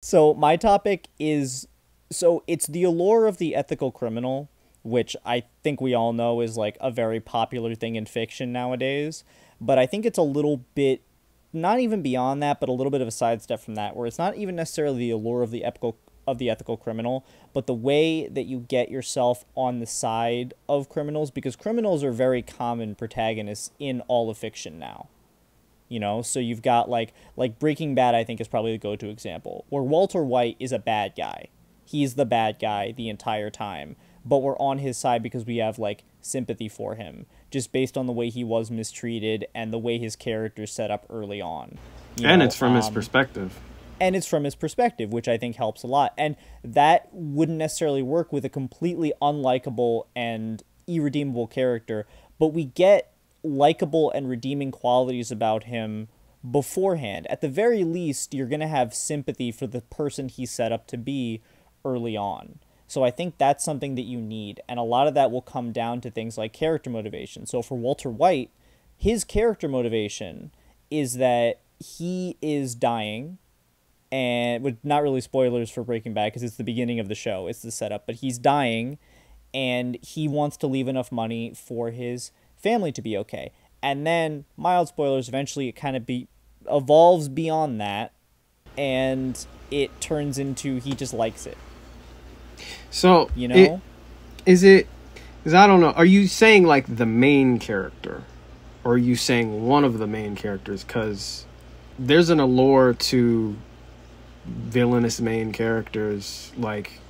So my topic is so it's the allure of the ethical criminal, which I think we all know is like a very popular thing in fiction nowadays, but I think it's a little bit not even beyond that, but a little bit of a sidestep from that, where it's not even necessarily the allure of the ethical of the ethical criminal, but the way that you get yourself on the side of criminals, because criminals are very common protagonists in all of fiction now. You know, so you've got like like Breaking Bad. I think is probably the go-to example, where Walter White is a bad guy. He's the bad guy the entire time, but we're on his side because we have like sympathy for him just based on the way he was mistreated and the way his character set up early on. And know, it's from um, his perspective. And it's from his perspective, which I think helps a lot. And that wouldn't necessarily work with a completely unlikable and irredeemable character, but we get likable and redeeming qualities about him beforehand. At the very least, you're going to have sympathy for the person he's set up to be early on. So I think that's something that you need. And a lot of that will come down to things like character motivation. So for Walter White, his character motivation is that he is dying and with not really spoilers for Breaking Bad because it's the beginning of the show, it's the setup, but he's dying and he wants to leave enough money for his family to be okay. And then mild spoilers eventually it kind of be evolves beyond that and it turns into he just likes it so you know, is it, is it? Because I don't know. Are you saying like the main character, or are you saying one of the main characters? Because there's an allure to villainous main characters like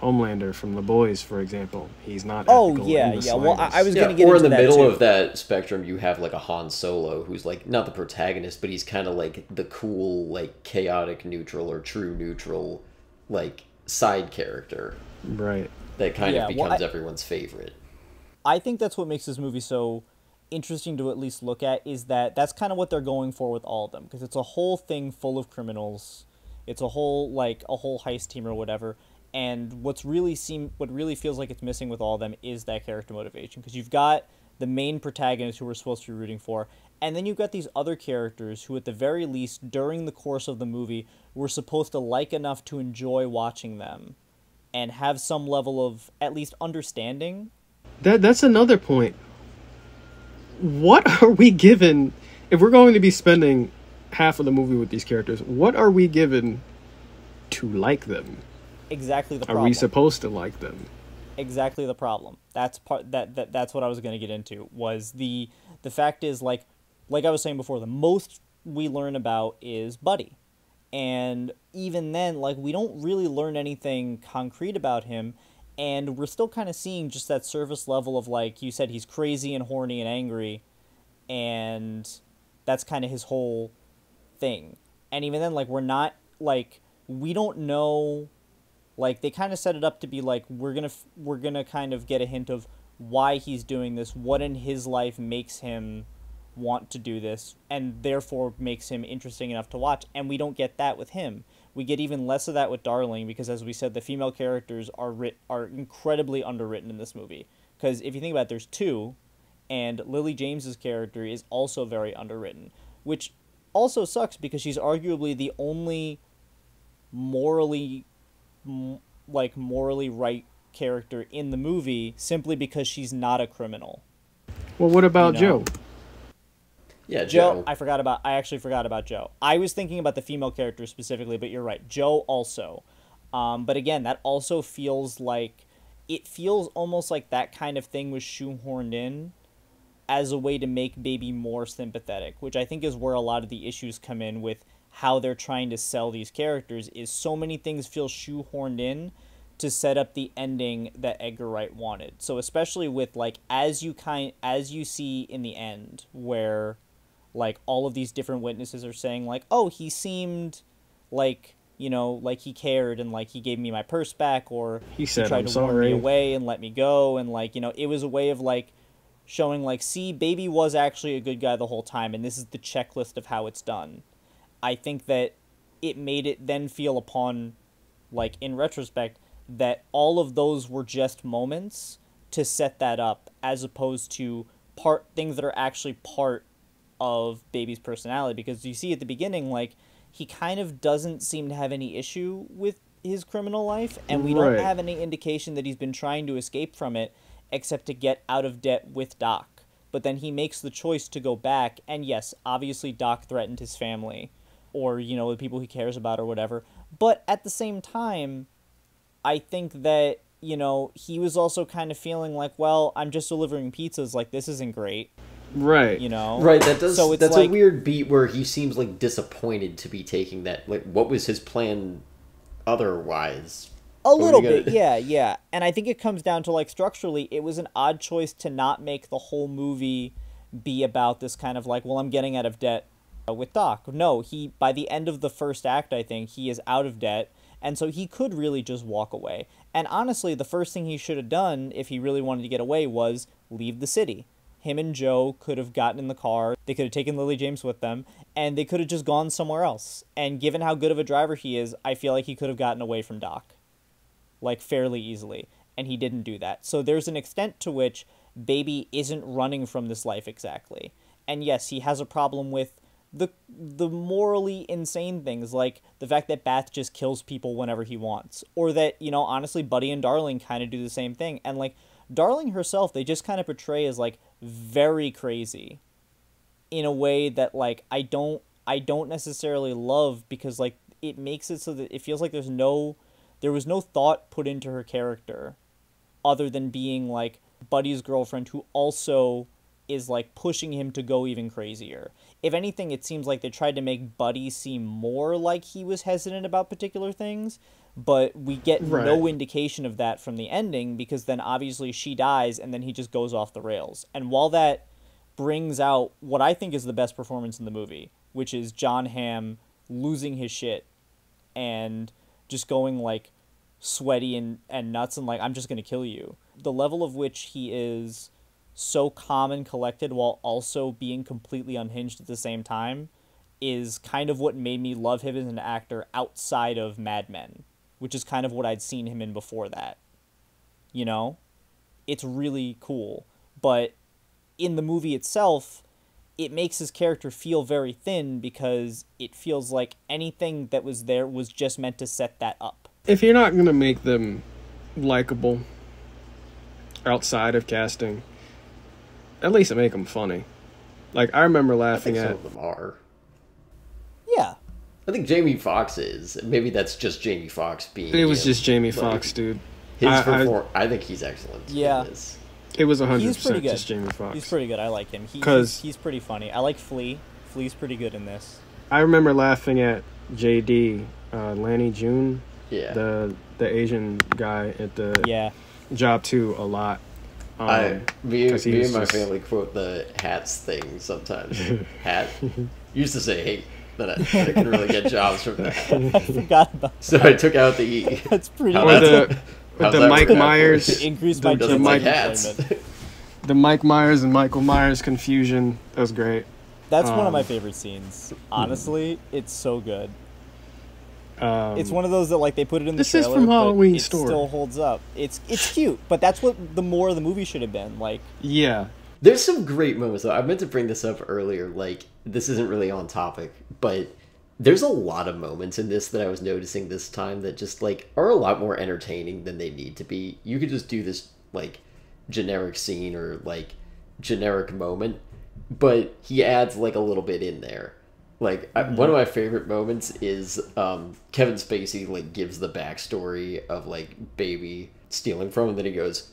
Homelander from The Boys, for example. He's not. Oh yeah, yeah. Well, I, I was yeah, gonna get or in the middle too. of that spectrum, you have like a Han Solo, who's like not the protagonist, but he's kind of like the cool, like chaotic neutral or true neutral, like side character. Right. That kind yeah, of becomes well, I, everyone's favorite. I think that's what makes this movie so interesting to at least look at is that that's kind of what they're going for with all of them because it's a whole thing full of criminals. It's a whole like a whole heist team or whatever. And what's really seem what really feels like it's missing with all of them is that character motivation because you've got the main protagonist who we're supposed to be rooting for, and then you've got these other characters who, at the very least, during the course of the movie, we're supposed to like enough to enjoy watching them and have some level of at least understanding. That that's another point. What are we given if we're going to be spending half of the movie with these characters? What are we given to like them? Exactly the problem. Are we supposed to like them? Exactly the problem. That's part that, that that's what I was going to get into was the the fact is like like I was saying before the most we learn about is Buddy and even then like we don't really learn anything concrete about him and we're still kind of seeing just that surface level of like you said he's crazy and horny and angry and that's kind of his whole thing and even then like we're not like we don't know like they kind of set it up to be like we're gonna we're gonna kind of get a hint of why he's doing this what in his life makes him want to do this and therefore makes him interesting enough to watch and we don't get that with him. We get even less of that with darling because as we said the female characters are writ- are incredibly underwritten in this movie. Because if you think about it there's two and lily james's character is also very underwritten which also sucks because she's arguably the only morally like morally right character in the movie simply because she's not a criminal well what about you know? joe yeah, Joe. Joe. I forgot about. I actually forgot about Joe. I was thinking about the female character specifically, but you're right. Joe also. Um, but again, that also feels like it feels almost like that kind of thing was shoehorned in as a way to make baby more sympathetic, which I think is where a lot of the issues come in with how they're trying to sell these characters. Is so many things feel shoehorned in to set up the ending that Edgar Wright wanted. So especially with like as you kind as you see in the end where like all of these different witnesses are saying like oh he seemed like you know like he cared and like he gave me my purse back or he said he tried I'm to sorry. warn me away and let me go and like you know it was a way of like showing like see baby was actually a good guy the whole time and this is the checklist of how it's done i think that it made it then feel upon like in retrospect that all of those were just moments to set that up as opposed to part things that are actually part of baby's personality. Because you see at the beginning like he kind of doesn't seem to have any issue with his criminal life, and we don't have any indication that he's been trying to escape from it except to get out of debt with Doc. But then he makes the choice to go back, and yes, obviously Doc threatened his family or, you know, the people he cares about or whatever. But at the same time, I think that, you know, he was also kind of feeling like, well, I'm just delivering pizzas, like this isn't great, Right. you know? Right, that does. So it's that's like, a weird beat where he seems like disappointed to be taking that. Like, what was his plan otherwise? A What little bit, gonna- yeah, yeah. And I think it comes down to like structurally, it was an odd choice to not make the whole movie be about this kind of like, well, I'm getting out of debt Uh, with Doc. No, he by the end of the first act, I think he is out of debt, and so he could really just walk away. And honestly, the first thing he should have done if he really wanted to get away was leave the city. Him and Joe could have gotten in the car. They could have taken Lily James with them, and they could have just gone somewhere else. And given how good of a driver he is, I feel like he could have gotten away from Doc like fairly easily and he didn't do that so there's an extent to which baby isn't running from this life exactly and yes he has a problem with the the morally insane things like the fact that Bats just kills people whenever he wants or that you know honestly buddy and darling kind of do the same thing and like darling herself they just kind of portray as like very crazy in a way that like I don't I don't necessarily love because like it makes it so that it feels like there's no there was no thought put into her character other than being like Buddy's girlfriend who also is like pushing him to go even crazier. If anything, it seems like they tried to make Buddy seem more like he was hesitant about particular things, but we get Right. no indication of that from the ending because then obviously she dies and then he just goes off the rails. And while that brings out what I think is the best performance in the movie, which is Jon Hamm losing his shit and just going like sweaty and, and nuts and like I'm just gonna kill you. The level of which he is so calm and collected while also being completely unhinged at the same time is kind of what made me love him as an actor outside of Mad Men, which is kind of what I'd seen him in before that. You know? It's really cool. But in the movie itself, it makes his character feel very thin because it feels like anything that was there was just meant to set that up. If you're not gonna make them likable outside of casting, at least it make them funny. Like I remember I laughing think some at. of them are. Yeah. I think Jamie Foxx is. Maybe that's just Jamie Foxx being. It was him. just Jamie Like, Foxx, dude. His I- I- perform- I, think he's excellent. Yeah. this. It was hundred He's pretty percent good. just Jamie Foxx. He's pretty good. I like him. He, 'Cause- he's, he's pretty funny. I like Flea. Flea's pretty good in this. I remember laughing at JD, uh, Lanny Joon, Yeah. the the Asian guy at the Yeah. job too, a lot. Um, I, me, 'cause he me was and my just- family quote the hats thing sometimes. Hat. Used to say hate, but I, I couldn't really get jobs from that. I forgot about So I took out the E. That's pretty How or the how's the Mike work out for Myers, to increase the, my the Doesn't chance like of Mike, hats. the Mike Myers and Michael Myers confusion. That was great. That's one of my Um, favorite scenes. Honestly, it's so good. Um, It's one of those that like they put it in the This is from but Halloween it Story. still holds up. It's it's cute, but that's what the more of the movie should have been. Like yeah. There's some great moments though. I meant to bring this up earlier. Like this isn't really on topic, but there's a lot of moments in this that I was noticing this time that just like are a lot more entertaining than they need to be. You could just do this like generic scene or like generic moment, but he adds like a little bit in there. Like I, one of my favorite moments is um, Kevin Spacey like gives the backstory of like baby stealing from him, and then he goes,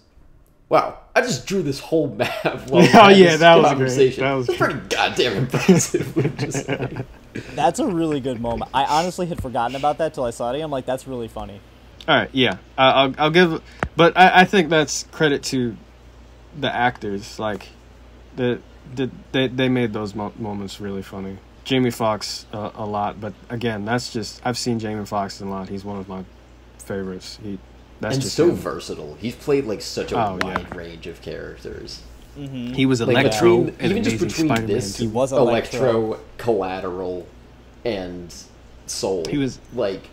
"Wow, I just drew this whole map." While Oh, yeah, this that was great. conversation." That was pretty goddamn impressive. Just like- that's a really good moment. I honestly had forgotten about that till I saw it. I'm like, that's really funny. All right. Yeah. I I'll, I'll give, but I, I think that's credit to the actors. Like, the, the they they made those mo- moments really funny. Jamie Foxx uh, a lot, but again, that's just I've seen Jamie Foxx a lot. He's one of my favorites. He that's and just so him. versatile. He's played like such a Oh, yeah. wide range of characters. He was Like Electro between, even just between Spider-Man this, He was Electro, Electro. Collateral, and Soul. He was- like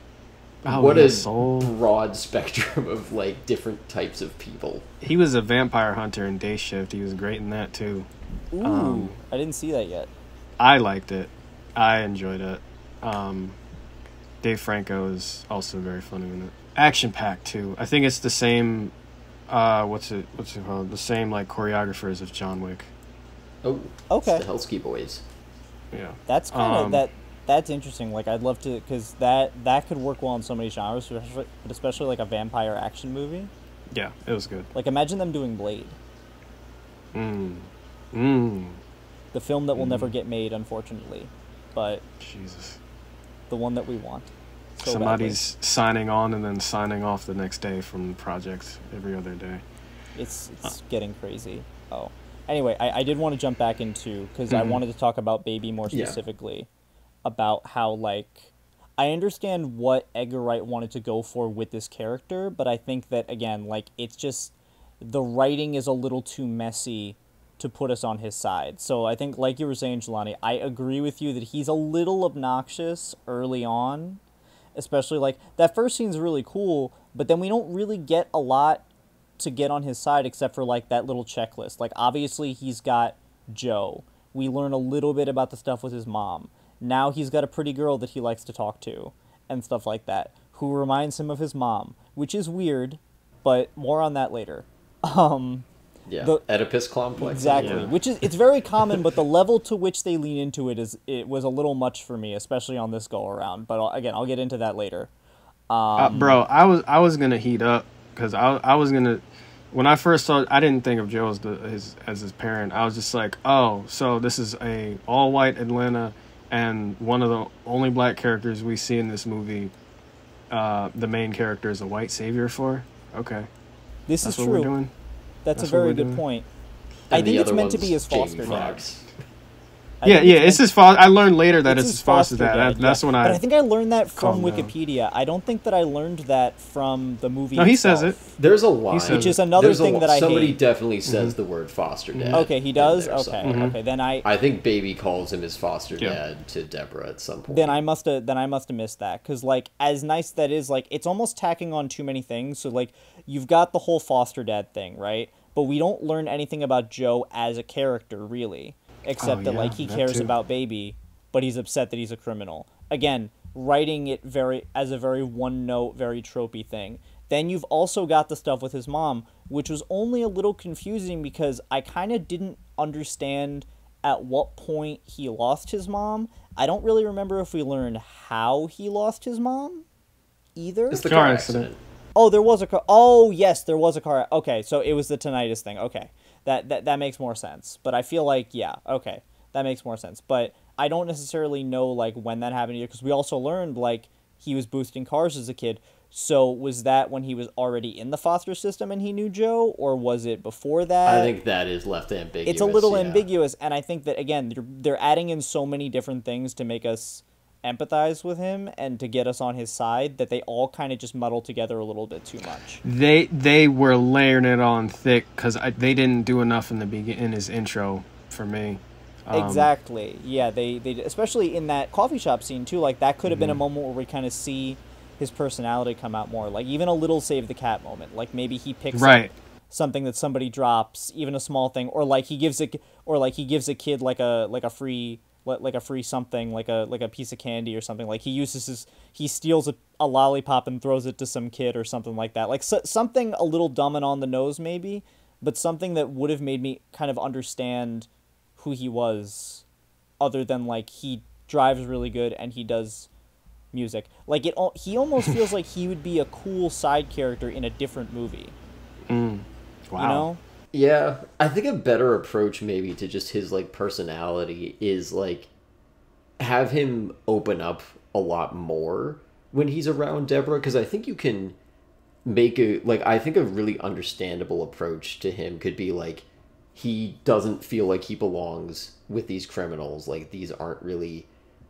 Oh, what yeah, a Soul. broad spectrum of like different types of people. He was a vampire hunter in Day Shift. He was great in that too. Ooh, Um, I didn't see that yet. I liked it. I enjoyed it. Um, Dave Franco is also very funny in it. Action packed too. I think it's the same. Uh, what's it? What's it called? The same like choreographers of John Wick. Oh, Okay. It's the Helsky Boys. Yeah. That's kind of Um, that. That's interesting. Like I'd love to, because that that could work well in so many genres, especially, but especially like a vampire action movie. Yeah, it was good. Like imagine them doing Blade, Mm. Mm. the film that will Mm. never get made, unfortunately, but Jesus. the one that we want. so Somebody's signing on and then signing off the next day from projects every other day. badly. It's it's getting crazy. Oh, anyway, I, I did want to jump back into because I Mhm. wanted to talk about Baby more Yeah. specifically, about how like I understand what Edgar Wright wanted to go for with this character, but I think that again, like it's just the writing is a little too messy to put us on his side. So I think, like you were saying, Jelani, I agree with you that he's a little obnoxious early on, especially like that first scene's really cool, but then we don't really get a lot to get on his side except for like that little checklist. Like obviously he's got Joe. We learn a little bit about the stuff with his mom. Now he's got a pretty girl that he likes to talk to and stuff like that, who reminds him of his mom, which is weird, but more on that later. Um Yeah. The- Oedipus complex. Exactly, Yeah. which is it's very common, but the level to which they lean into it is it was a little much for me, especially on this go around. But I'll, again, I'll get into that later. uh, bro, I was I was gonna heat up because I I was gonna when I first saw I didn't think of Joe as the his as his parent. I was just like, oh, so this is a all white Atlanta, and one of the only black characters we see in this movie, uh, the main character is a white savior for. Okay, This that's is what true. We're doing. That's, That's a very good doing. point. And I think it's meant to be his Jamie foster dad. I yeah, yeah, it's his foster. I learned later that it's, his foster dad. That- yeah. That's when I. But I think I learned that from calmed down. Wikipedia. I don't think that I learned that from the movie. no, he says it. There's a line. Which is another There's thing li- that I Somebody hate. definitely says Mm-hmm. the word foster dad. Okay, he does. there Okay, somewhere. okay. Then I I think Baby calls him his foster Yeah. dad to Deborah at some point. then I must have then I must have missed that because like as nice that is like it's almost tacking on too many things. So like you've got the whole foster dad thing, right? But we don't learn anything about Joe as a character really, except Oh, that yeah, like he that cares too. about baby, but he's upset that he's a criminal. Again, writing it very as a very one note, very tropey thing. Then you've also got the stuff with his mom, which was only a little confusing because I kind of didn't understand at what point he lost his mom. I don't really remember if we learned how he lost his mom either. it's the Car car accident. Oh, there was a car. Oh, yes, there was a car. Okay, so it was the tinnitus thing. Okay, that that that makes more sense. But I feel like yeah, okay, that makes more sense. But I don't necessarily know like when that happened because we also learned like he was boosting cars as a kid. So was that when he was already in the foster system and he knew Joe, or was it before that? I think that is left ambiguous. it's a little yeah. ambiguous, and I think that again they're they're adding in so many different things to make us empathize with him and to get us on his side that they all kind of just muddle together a little bit too much. They they were layering it on thick because they didn't do enough in the begin in his intro for me. Um, exactly. Yeah, they they especially in that coffee shop scene too. Like that could have been Mm-hmm. a moment where we kind of see his personality come out more. Like even a little save the cat moment. Like maybe he picks Right. something that somebody drops, even a small thing, or like he gives a or like he gives a kid like a like a free like like a free something like a like a piece of candy or something. Like he uses his he steals a, a lollipop and throws it to some kid or something like that. Like so, something a little dumb and on the nose maybe but something that would have made me kind of understand who he was other than like he drives really good and he does music. Like it he almost feels like he would be a cool side character in a different movie. Wow. you know Yeah, I think a better approach maybe to just his like personality is like have him open up a lot more when he's around Deborah because I think you can make a like I think a really understandable approach to him could be like he doesn't feel like he belongs with these criminals like these aren't really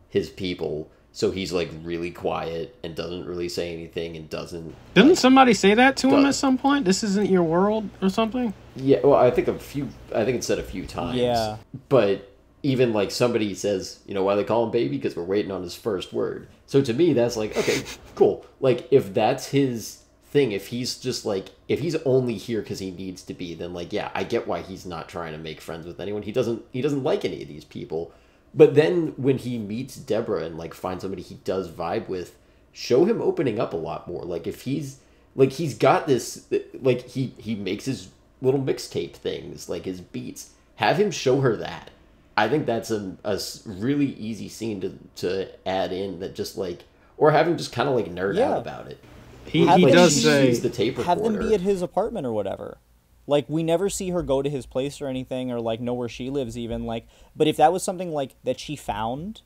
his people so he's like really quiet and doesn't really say anything and doesn't Didn't somebody say that to him at some point? This isn't your world or something. Yeah, well, I think a few. I think it's said a few times. Yeah. But even like somebody says, you know, why they call him baby because we're waiting on his first word. So to me, that's like okay, cool. Like if that's his thing, if he's just like if he's only here because he needs to be, then like yeah, I get why he's not trying to make friends with anyone. He doesn't. He doesn't like any of these people. But then when he meets Deborah and like finds somebody he does vibe with, show him opening up a lot more. Like if he's like he's got this like he he makes his little mixtape things like his beats. Have him show her that. I think that's a really easy scene to to add in that just like or have him just kind of like nerd Yeah. out about it. He, Have he them does use say the tape have them be at his apartment or whatever. Like we never see her go to his place or anything, or like know where she lives even. Like, but if that was something like that she found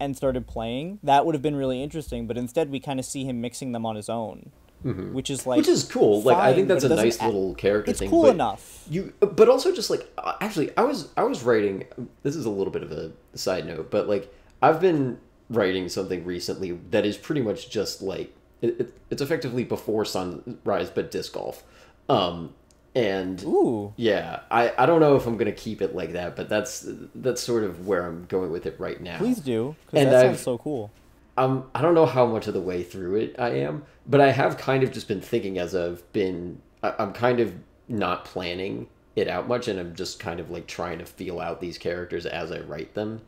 and started playing, that would have been really interesting. But instead, we kind of see him mixing them on his own, which is like Mm-hmm. which is cool. like I think that's a nice little character It's thing. cool enough. You, but also just like uh, actually, I was I was writing. This is a little bit of a side note, but like I've been writing something recently that is pretty much just like it, it, it's effectively before sunrise, but disc golf. Um, and Ooh, yeah, I I don't know if I'm gonna keep it like that, but that's that's sort of where I'm going with it right now. please do, because And that I've- sounds so cool. um, I don't know how much of the way through it I am, but I have kind of just been thinking as I've been. I- I'm kind of not planning it out much, and I'm just kind of like trying to feel out these characters as I write them.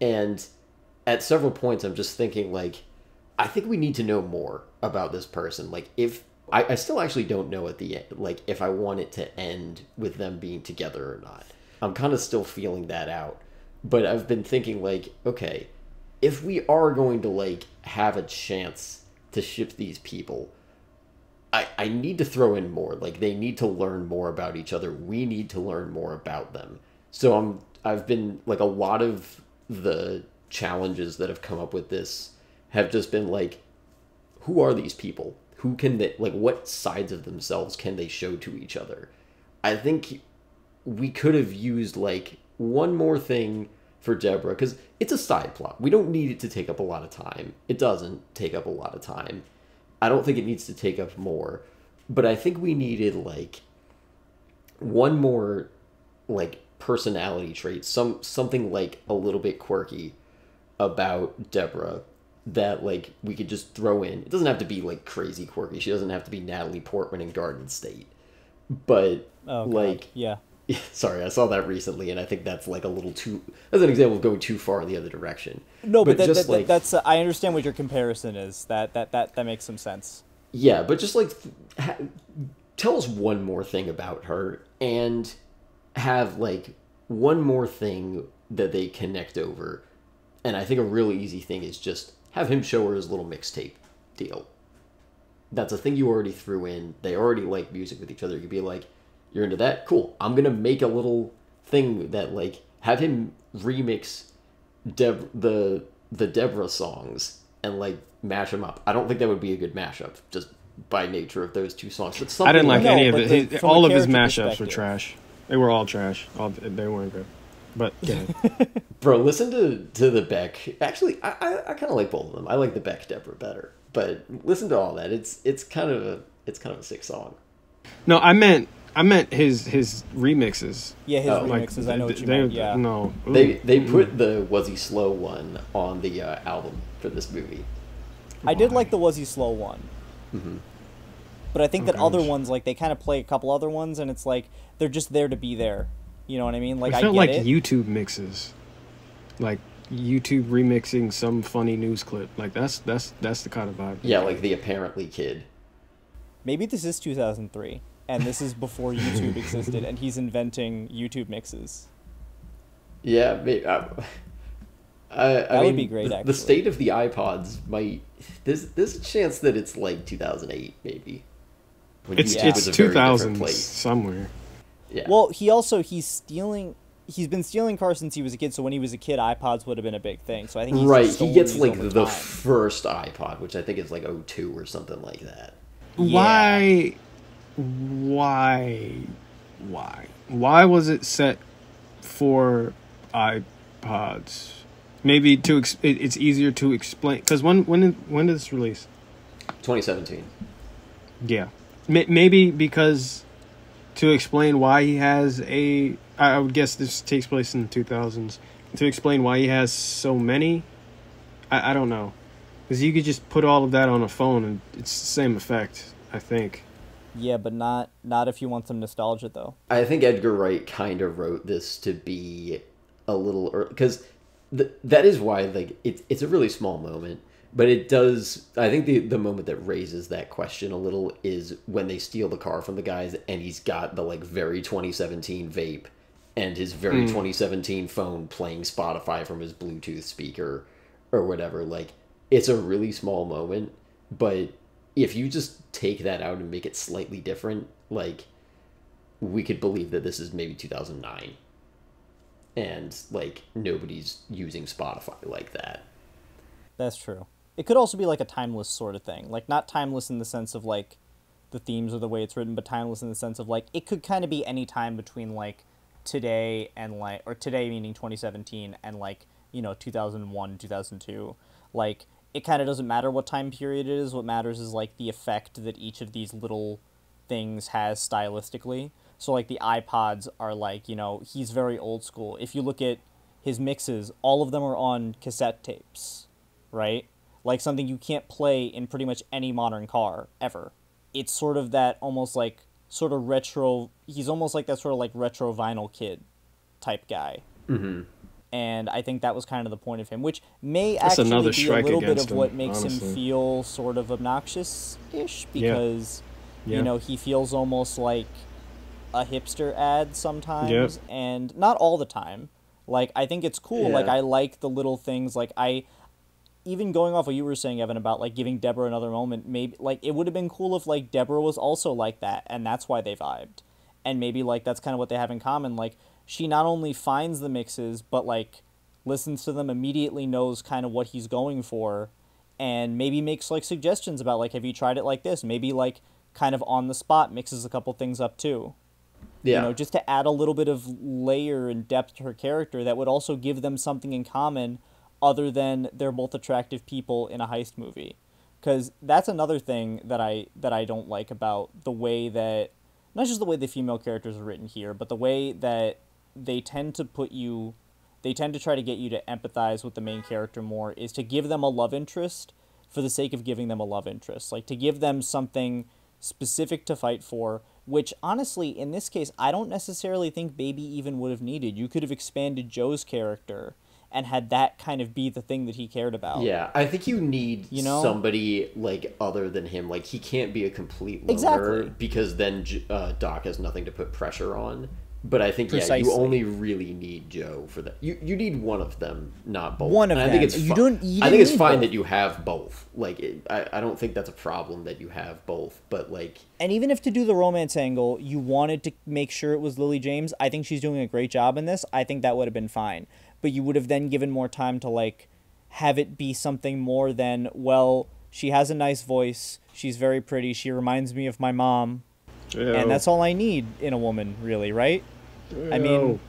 And at several points, I'm just thinking like, I think we need to know more about this person. Like, if I, I still actually don't know at the end, like if I want it to end with them being together or not. I'm kind of still feeling that out. But I've been thinking like, okay, if we are going to like have a chance to ship these people, I, I need to throw in more. Like they need to learn more about each other. We need to learn more about them. So I'm I've been like a lot of the challenges that have come up with this have just been like who are these people? Who can they like what sides of themselves can they show to each other? I think we could have used like one more thing for Deborah because it's a side plot. We don't need it to take up a lot of time. It doesn't take up a lot of time. I don't think it needs to take up more, but I think we needed like one more like personality trait, some something like a little bit quirky about Deborah that like we could just throw in. It doesn't have to be like crazy quirky. She doesn't have to be Natalie Portman in Garden State. But Oh, like yeah, sorry, I saw that recently and I think that's like a little too As an example of going too far in the other direction. no, but, that, just that, like that's uh, I understand what your comparison is. That that that that makes some sense. Yeah, but just like ha- tell us one more thing about her and have like one more thing that they connect over. And I think a really easy thing is just have him show her his little mixtape deal. That's a thing you already threw in. They already like music with each other. You could be like, you're into that? Cool. I'm going to make a little thing that like have him remix Deb the the Deborah songs and like mash them up. I don't think that would be a good mashup just by nature of those two songs. But I didn't like No, any of it. the- His- all of his mashups were trash. They were all trash. All they weren't good. But yeah. Bro, listen to to the Beck. Actually, I I, I kind of like both of them. I like the Beck Deborah better. But listen to all that. It's it's kind of a it's kind of a sick song. no, I meant I meant his his remixes. Yeah, his Oh. Like, remixes. I know what you they- meant. Yeah, No, Ooh. They they put the Was He Slow one on the uh, album for this movie. I did like the Was He Slow one. But I think that Oh, other ones, like they kind of play a couple other ones, and it's like they're just there to be there. You know what I mean? Like it I felt get like it. YouTube mixes, like YouTube remixing some funny news clip. Like that's that's that's the kind of vibe. Yeah, like the apparently kid. Maybe this is 2003, and this is before YouTube existed, and he's inventing YouTube mixes. Yeah, maybe, I, uh, I, I That would be great, The, the state of the iPods might there's there's a chance that it's like 2008 maybe. When It's YouTube Yeah. was it's a very two different thousands place. somewhere. Yeah. Well, he also he's stealing. He's been stealing cars since he was a kid. So when he was a kid, iPods would have been a big thing. So I think he's right, he gets like over the time. first iPod, which I think is like 02 or something like that. Yeah. Why, why, why, why was it set for iPods? Maybe to ex- it, it's easier to explain because when when did, when did this release? 2017. Yeah, M- maybe because to explain why he has a. I would guess this takes place in the two thousands. To explain why he has so many, I, I don't know, because you could just put all of that on a phone and it's the same effect. I think. Yeah, but not not if you want some nostalgia though. I think Edgar Wright kind of wrote this to be a little because th- that is why like it's it's a really small moment, but it does. I think the the moment that raises that question a little is when they steal the car from the guys, and he's got the like very 2017 vape and his very hmm. 2017 phone playing Spotify from his Bluetooth speaker or whatever. Like it's a really small moment, but if you just take that out and make it slightly different, like we could believe that this is maybe 2009 and like nobody's using Spotify like that. That's true. It could also be like a timeless sort of thing. Like not timeless in the sense of like the themes or the way it's written, but timeless in the sense of like it could kind of be any time between like today and like or today meaning 2017 and like, you know, 2001, 2002. Like it kind of doesn't matter what time period it is. What matters is like the effect that each of these little things has stylistically. So like the iPods are like, you know, he's very old school. If you look at his mixes, all of them are on cassette tapes, right? Like something you can't play in pretty much any modern car ever. It's sort of that almost like sort of retro. He's almost like that sort of like retro vinyl kid type guy. Mm-hmm. And I think that was kind of the point of him, which may That's actually another be a little bit of what makes honestly. him feel sort of obnoxious-ish because Yeah. you know he feels almost like a hipster ad sometimes and not all the time like i think it's cool like i like the little things like i even going off what you were saying evan about like giving deborah another moment maybe like it would have been cool if like deborah was also like that and that's why they vibed. And maybe like that's kind of what they have in common like she not only finds the mixes but like listens to them immediately knows kind of what he's going for and maybe makes like suggestions about like have you tried it like this? Maybe like kind of on the spot mixes a couple things up too. Yeah. you know just to add a little bit of layer and depth to her character that would also give them something in common other than they're both attractive people in a heist movie. Because that's another thing that i that i don't like about the way that not just the way the female characters are written here but the way that they tend to put you they tend to try to get you to empathize with the main character more is to give them a love interest for the sake of giving them a love interest. Like to give them something specific to fight for which honestly in this case i don't necessarily think baby even would have needed. You could have expanded joe's character and had that kind of be the thing that he cared about Yeah, I think you need You know? somebody like other than him. Like he can't be a complete loner Exactly. because then uh, Doc has nothing to put pressure on. But I think yeah, you only really need Joe for that. You you need one of them, not both. One of And I think them. it's You don't- you I think it's fine both. that you have both. Like it, I I don't think that's a problem that you have both. But like and even if to do the romance angle you wanted to make sure it was lily james i think she's doing a great job in this i think that would have been fine but you would have then given more time to like have it be something more than well she has a nice voice she's very pretty she reminds me of my mom and that's all i need in a woman really right I mean,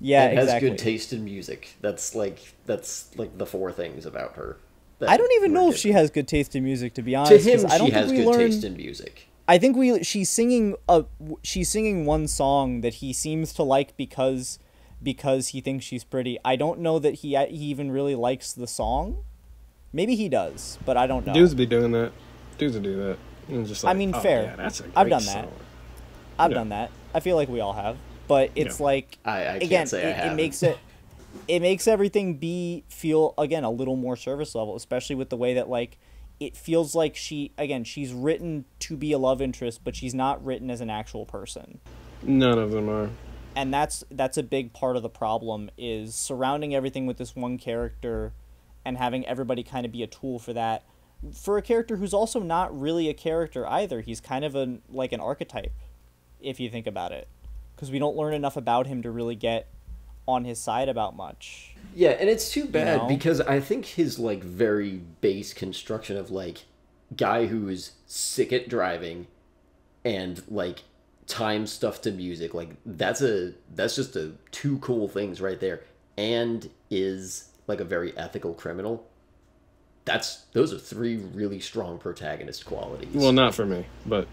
yeah and has good taste in music. That's like that's like the four things about her. i don't even know if she has good taste in music to be honest To honest him, 'cause I don't she think has we good learn- taste in music. I think we she's singing a she's singing one song that he seems to like because because he thinks she's pretty. I don't know that he he even really likes the song. Maybe he does, but I don't know. Dudes be doing that. Dudes will do that. And just I mean, oh, fair. yeah, that's a I've done that. song. I've yeah. done that. I feel like we all have, but it's Yeah. like I, I again, can't say it, have. it makes it it makes everything be feel again a little more service level, especially with the way that like it feels like she again she's written to be a love interest, but she's not written as an actual person. None of them are. And that's that's a big part of the problem is surrounding everything with this one character and having everybody kind of be a tool for that. For a character who's also not really a character either he's kind of a like an archetype if you think about it. Because we don't learn enough about him to really get on his side about much. Yeah, and it's too bad know? because I think his like very base construction of like guy who's sick at driving and like time stuff to music like that's a that's just a two cool things right there and is like a very ethical criminal that's those are three really strong protagonist qualities Well, not for me, but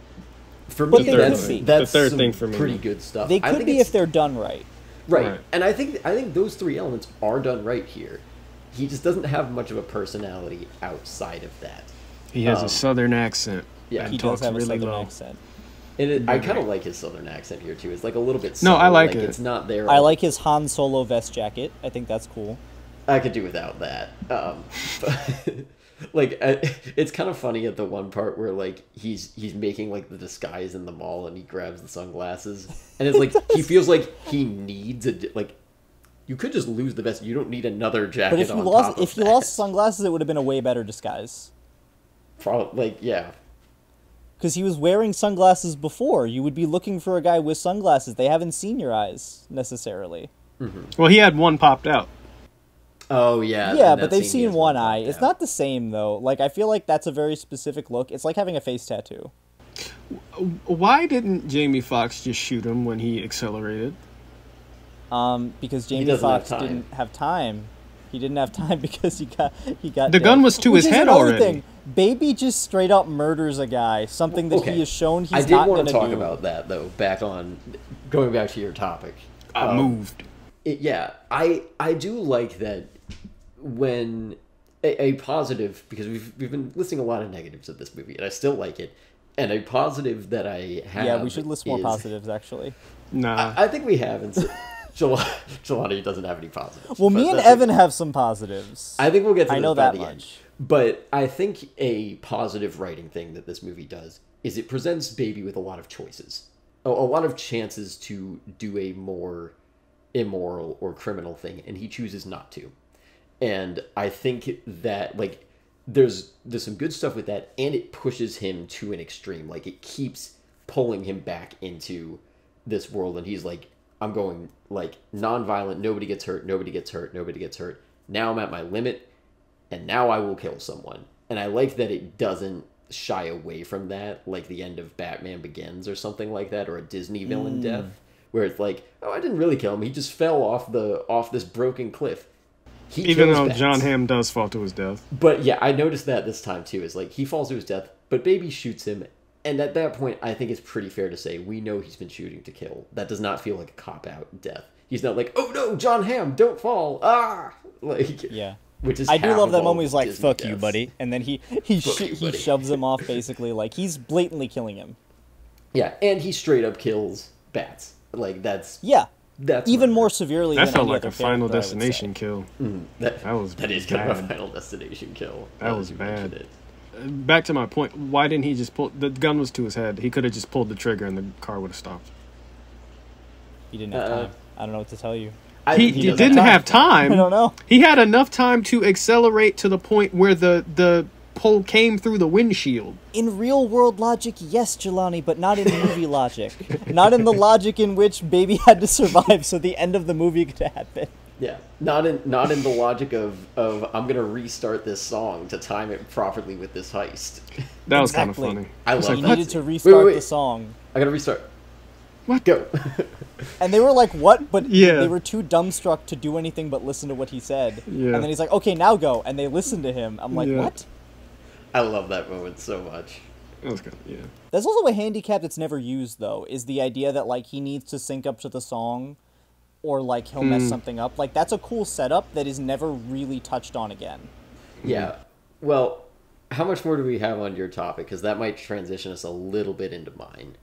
for But me they that's, could that's The third thing for me. pretty good stuff they could be if they're done right Right. Right. And I think I think those three elements are done right here. He just doesn't have much of a personality outside of that. he has Um, a southern accent. yeah. and he does talks have a really southern low. accent And it, I kind of like his southern accent here too. It's like a little bit. No, I subtle, like it. It's not there. i like his han solo vest jacket i think that's cool I could do without that. Um, but, like I, it's kind of funny at the one part where like he's he's making like the disguise in the mall and he grabs the sunglasses and it's like he feels like he needs a like you could just lose the vest. You don't need another jacket. But if you on lost top of if you that. lost sunglasses, it would have been a way better disguise. Probably, like yeah, Because he was wearing sunglasses before. You would be looking for a guy with sunglasses. They haven't seen your eyes necessarily. Well, he had one popped out. Oh yeah, yeah, but they've seen one popped eye. It's not the same though. Like I feel like that's a very specific look. It's like having a face tattoo. Why didn't Jamie Foxx just shoot him when he accelerated? Um, because Jamie doesn't have Foxx time. didn't have time. He didn't have time because he got he got The dead. gun was to Which his head already. Thing. Baby just straight up murders a guy. Something that Okay. he has shown he's not I did not want gonna to talk do. about that though. Back on, going back to your topic. I Um, moved. It, yeah, I I do like that when a, a positive because we've we've been listing a lot of negatives of this movie and I still like it, and a positive that I have. Yeah, we should list more is- positives actually. Nah. I, I think we have, Jelani doesn't have any positives. Well, me and Evan have some positives. I think we'll get to I know that the much. end. But I think a positive writing thing that this movie does is it presents Baby with a lot of choices, a, a lot of chances to do a more immoral or criminal thing, and he chooses not to. And I think that like there's there's some good stuff with that, and it pushes him to an extreme. Like it keeps pulling him back into this world, and he's like, I'm going like non-violent. Nobody gets hurt. Nobody gets hurt. Nobody gets hurt. Now I'm at my limit and now I will kill someone. And I like that it doesn't shy away from that, like the end of Batman Begins or something like that, or a Disney villain hmm. death, where it's like, oh, I didn't really kill him. He just fell off the off this broken cliff. He Even though bats. Jon Hamm does fall to his death. But yeah, I noticed that this time too. Is like he falls to his death, but Baby shoots him, and at that point, I think it's pretty fair to say we know he's been shooting to kill. That does not feel like a cop out death. He's not like, oh no, Jon Hamm, don't fall, ah, like yeah. which is I do love that all moment. He's like, Disney "Fuck you, buddy," and then he he sh- you, he shoves him off basically. Like he's blatantly killing him. Yeah, and he straight up kills bats. Like that's Yeah, that's even murder. more severely. That than felt like a Final character, I would say. Destination kill. That, That was that is kind of a final destination kill. That now was you mention bad. It. Back to my point. Why didn't he just pull? The gun was to his head. He could have just pulled the trigger and the car would have stopped. He didn't have Uh, time. I don't know what to tell you. I, He, he he didn't have- have time. I don't know. He had enough time to accelerate to the point where the the pole came through the windshield. In real world logic, yes, Jelani, but not in movie logic. Not in the logic in which Baby had to survive so the end of the movie could happen. Yeah, not in not in the logic of of I'm gonna restart this song to time it properly with this heist. That was kind of funny. I It's love He that. what? needed to restart wait. the song. I gotta restart. What? Go. And they were like, "What?" But Yeah. they were too dumbstruck to do anything but listen to what he said. Yeah. And then he's like, "Okay, now go." And they listened to him. I'm like, Yeah. "What?" I love that moment so much. That was good. Yeah. There's also a handicap that's never used though, is the idea that like he needs to sync up to the song or like he'll Hmm. mess something up. Like that's a cool setup that is never really touched on again. Yeah. Well, how much more do we have on your topic? Because that might transition us a little bit into mine.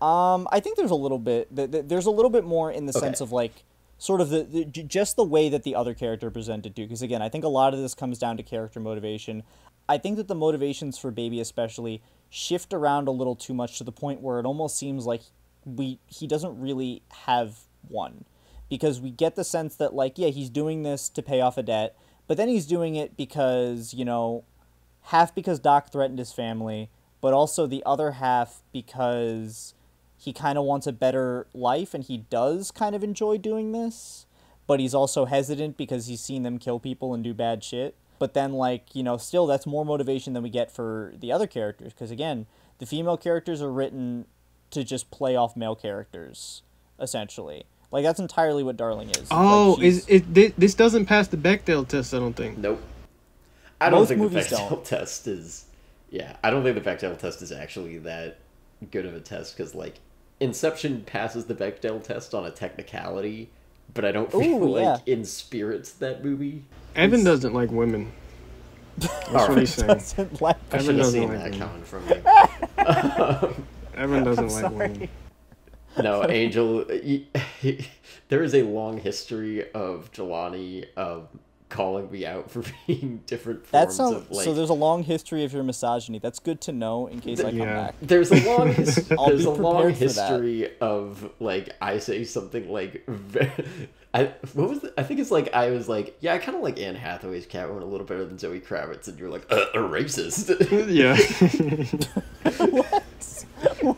Um, I think there's a little bit. th- th- There's a little bit more in the sense of like, sort of the, the just the way that the other character presented to. Because again, I think a lot of this comes down to character motivation. I think that the motivations for Baby especially shift around a little too much to the point where it almost seems like we he doesn't really have one, because we get the sense that like yeah he's doing this to pay off a debt, but then he's doing it because you know half because Doc threatened his family, but also the other half because he kind of wants a better life and he does kind of enjoy doing this, but he's also hesitant because he's seen them kill people and do bad shit. But then, like, you know, still that's more motivation than we get for the other characters because, again, the female characters are written to just play off male characters, essentially. Like, that's entirely what Darling is. Oh, Like, is it? This doesn't pass the Bechdel test. I don't think. Nope. I don't Most think the movies Bechdel don't. test is. Yeah, I don't think the Bechdel test is actually that good of a test because like Inception passes the Bechdel test on a technicality, but I don't feel Ooh, like yeah. in spirits that movie. Evan is- doesn't like women. That's what Alright. he's saying. doesn't like I Evan should have doesn't seen like that women. coming from you. Um, Evan doesn't like sorry. women. No, Angel. Y- there is a long history of Jelani of calling me out for being different forms That's so, of like. so. There's a long history of your misogyny. That's good to know in case I come Yeah. back. There's a long his- there's a long prepared for that. history of like I say something like I what was the, I think it's like I was like yeah I kind of like Anne Hathaway's Catwoman a little better than Zoe Kravitz and you're like uh, a racist. yeah. What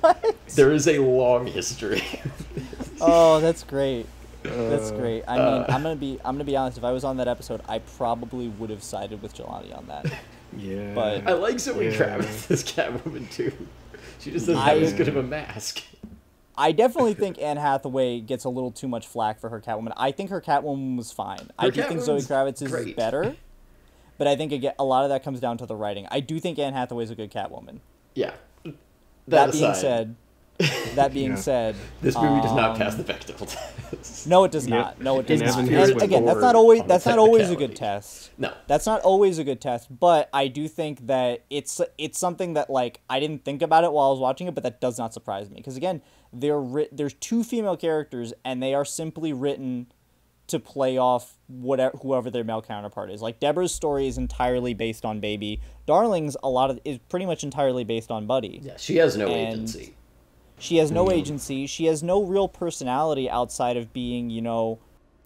what? there is a long history. Oh, that's great. That's great. I mean, uh, I'm gonna be I'm gonna be honest. If I was on that episode, I probably would have sided with Jelani on that. yeah. But- I like Zoe Yeah. Kravitz as Catwoman too. She just doesn't have as good of a mask. I definitely think Anne Hathaway gets a little too much flack for her Catwoman. I think her Catwoman was fine. I Her do think Zoe Kravitz is great. better, but I think again, a lot of that comes down to the writing. I do think Anne Hathaway is a good Catwoman. Yeah. That, being aside, said, that being Yeah. said, this movie does not um, pass the Bechdel test. No, it does Yep. not. No, it does And not. And again, that's not always that's not always a good test. No. That's not always a good test, but I do think that it's it's something that like I didn't think about it while I was watching it, but that does not surprise me because again, they're writ- there's two female characters and they are simply written to play off whatever whoever their male counterpart is. Like Deborah's story is entirely based on Baby. Darling's a lot of is pretty much entirely based on Buddy. Yeah, she has no And- agency. She has no hmm. agency. She has no real personality outside of being, you know,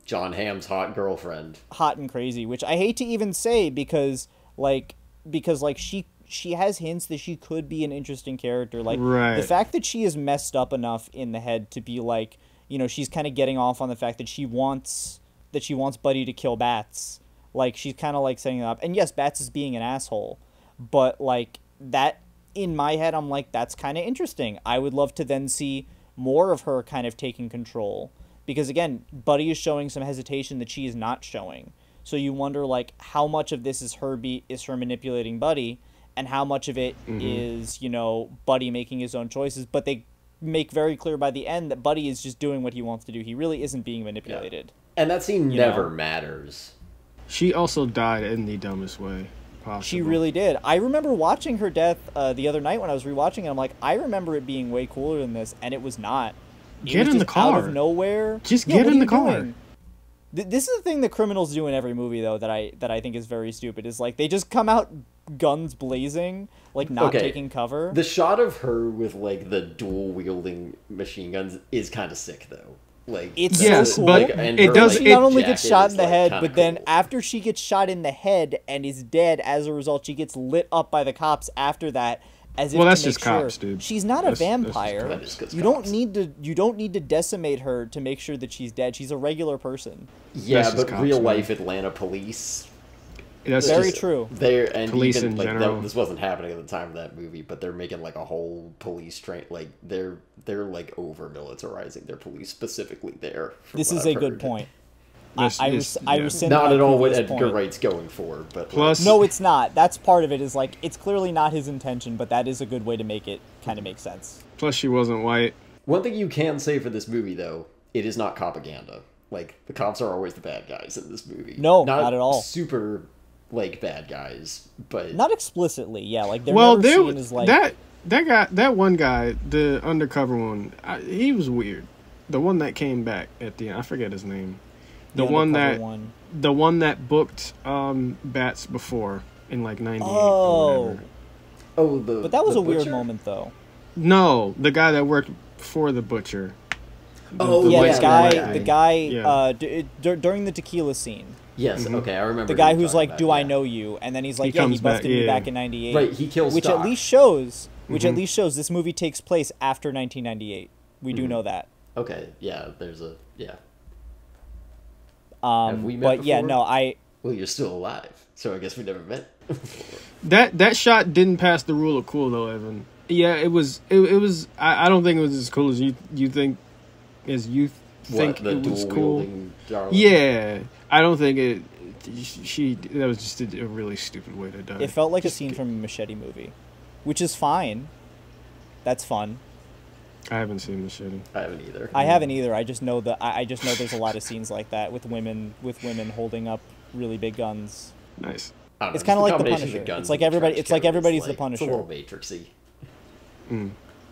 Jon Hamm's hot girlfriend. hot and crazy, which I hate to even say because like because like she she has hints that she could be an interesting character. Like the fact that she is messed up enough in the head to be like, you know, she's kind of getting off on the fact that she wants that she wants Buddy to kill Bats. Like she's kind of like setting it up. And yes, Bats is being an asshole, but like that in my head I'm like that's kind of interesting. I would love to then see more of her kind of taking control because again, Buddy is showing some hesitation that she is not showing. So you wonder like how much of this is her be is her manipulating Buddy and how much of it mm-hmm. is, you know, Buddy making his own choices, but they make very clear by the end that Buddy is just doing what he wants to do. He really isn't being manipulated. And that scene never know? matters. She also died in the dumbest way possible. She really did. I remember watching her death uh, the other night when I was rewatching it. I'm like, I remember it being way cooler than this, and it was not. It Get was in the just out car. of nowhere. Just Yeah, get in the car. doing? This is the thing that criminals do in every movie, though, that I that I think is very stupid. Is like they just come out guns blazing, like not Okay. taking cover. The shot of her with like the dual wielding machine guns is kind of sick though. Like It's that's Yes, so cool. but and it her, does- like, she not only gets shot in the like, head, kinda but then cool. after she gets shot in the head and is dead as a result, she gets lit up by the cops after that. As if Well, that's make just cops, sure. dude. She's not That's- a vampire. That is 'cause you don't cops. need to. You don't need to decimate her to make sure that she's dead. She's a regular person. yeah, That's but cops, real man. life Atlanta police. That's Very just, true. They're and Police even in like general. that, this wasn't happening at the time of that movie, but they're making like a whole police train. Like they're they're like over militarizing their police specifically there. This is I've a good heard. point. This I, I, is- res- I yeah. rescind Not at all what Edgar point. Wright's going for, but like, Plus- No, it's not. That's part of it. Is like it's clearly not his intention, but that is a good way to make it kind of make sense. Plus, she wasn't white. One thing you can say for this movie, though, it is not propaganda. Like the cops are always the bad guys in this movie. No, not at all. Super like bad guys, but Not explicitly, yeah. Like they're well, never there seen as like that that guy, that one guy, the undercover one, I, he was weird. The one that came back at the end, I forget his name. The, one that one. the one that booked um bats before in like '98 Oh, whatever. oh, the but that was the a weird moment though. No, the guy that worked for the butcher. The- Oh, the yeah, the yeah, guy, the guy, Yeah. uh, d- d- during the tequila scene, Yes, Mhm. okay, I remember. the guy who's like, about, "Do I yeah. know you?" And then he's like, He "Yeah, he comes back, busted me yeah. back in '98." Right, he kills which Stock. at least shows, which Mhm. at least shows this movie takes place after 1998. We do Mhm. know that. Okay, yeah, there's a yeah. Um, we met but yeah, no, I Well, you're still alive, so I guess we never met. That that shot didn't pass the rule of cool though, Evan. Yeah, it was. It, it was. I, I don't think it was as cool as you you think. As you think what the it was cool. darling? Yeah, I don't think it. She that was just a, a really stupid way to die. it felt like a scene from a machete movie, which is fine. That's fun. I haven't seen Machete. I haven't either. I haven't either. I just know that I, I just know there's a lot of scenes like that with women with women holding up really big guns. Nice. Know, It's just kinda like The combination Punisher. guns It's like and everybody- it's like coat is everybody's The Punisher. It's a little matrixy.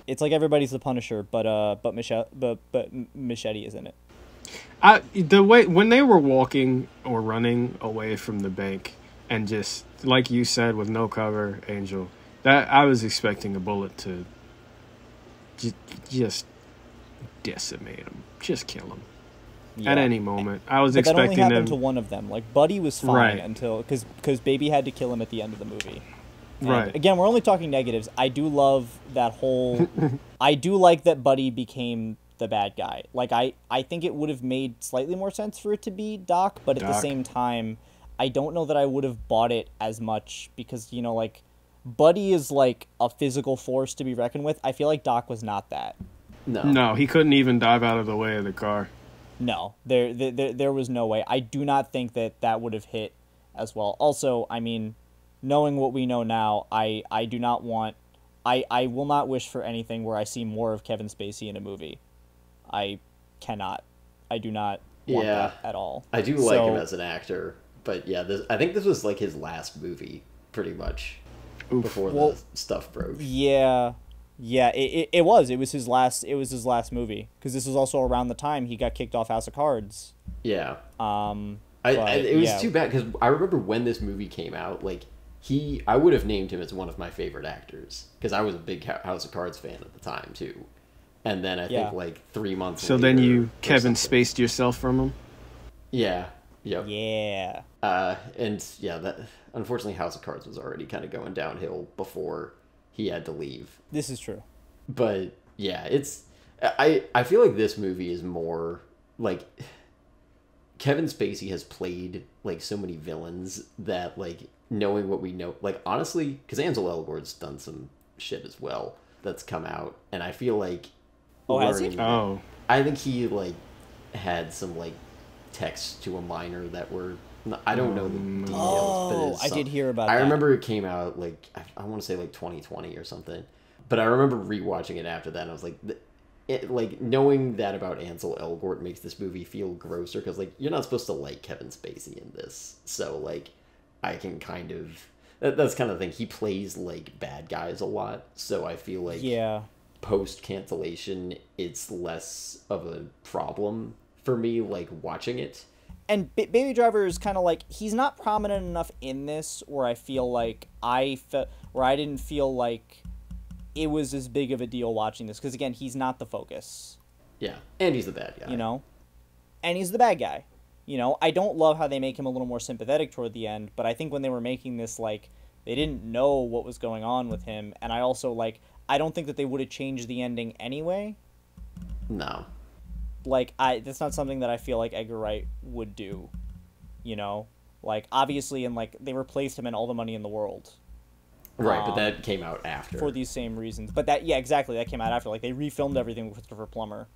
It's like everybody's the Punisher, but uh, but Michelle, but but Machete is in it. I the way when they were walking or running away from the bank and just like you said with no cover, Angel, that I was expecting a bullet to just, just decimate him, just kill him Yeah. at any moment. I was But that only expecting happened them to one of them. Like Buddy was fine Right. until because because Baby had to kill him at the end of the movie. And right. Again, we're only talking negatives. I do love that whole. I do like that Buddy became the bad guy. Like I, I think it would have made slightly more sense for it to be Doc, but at the same time, I don't know that I would have bought it as much because you know, like, Buddy is like a physical force to be reckoned with. I feel like Doc was not that. No. No, he couldn't even dive out of the way of the car. No, there, there, there, there was no way. I do not think that that would have hit as well. Also, I mean, knowing what we know now, I, I do not want, I, I will not wish for anything where I see more of Kevin Spacey in a movie. I cannot. I do not want Yeah. that at all. I do like him as an actor, but yeah, this, I think this was like his last movie, pretty much, Oof. before Well- the stuff broke. Yeah, yeah, it, it, it was. It was his last. It was his last movie because this was also around the time he got kicked off House of Cards. Yeah, Um, I, but, I, it was yeah. too bad because I remember when this movie came out, like he, I would have named him as one of my favorite actors because I was a big House of Cards fan at the time too. And then I Yeah. think like three months. So then you Kevin something- spaced yourself from him. Yeah. Yep. Yeah. Uh, and yeah, that unfortunately House of Cards was already kind of going downhill before he had to leave. This is true. But yeah, it's I I feel like this movie is more like Kevin Spacey has played like so many villains that like knowing what we know like honestly because Ansel Elgort's done some shit as well that's come out and I feel like Oh, has he? Oh, I think he like had some like texts to a minor that were I don't know the um, details. but Oh, it's I did hear about I that. remember it came out like I, I want to say like 2020 or something, but I remember rewatching it after that. and I was like, it, like knowing that about Ansel Elgort makes this movie feel grosser because like you're not supposed to like Kevin Spacey in this, so like I can kind of that, that's kind of the thing. He plays like bad guys a lot, so I feel like Yeah. Post cancellation, it's less of a problem for me, like watching it. and B- Baby Driver is kind of like he's not prominent enough in this where I feel like I felt where I didn't feel like it was as big of a deal watching this because again he's not the focus, Yeah, and he's the bad guy. you know, and he's the bad guy. You know, I don't love how they make him a little more sympathetic toward the end, but I think when they were making this, like, they didn't know what was going on with him, and I also like I don't think that they would have changed the ending anyway. No. like I that's not something that I feel like Edgar Wright would do. You know? Like obviously and like they replaced him in all the money in the world Right, but Um, that came out after. for these same reasons. But that yeah, exactly, that came out after. Like they refilmed everything with Christopher Plummer.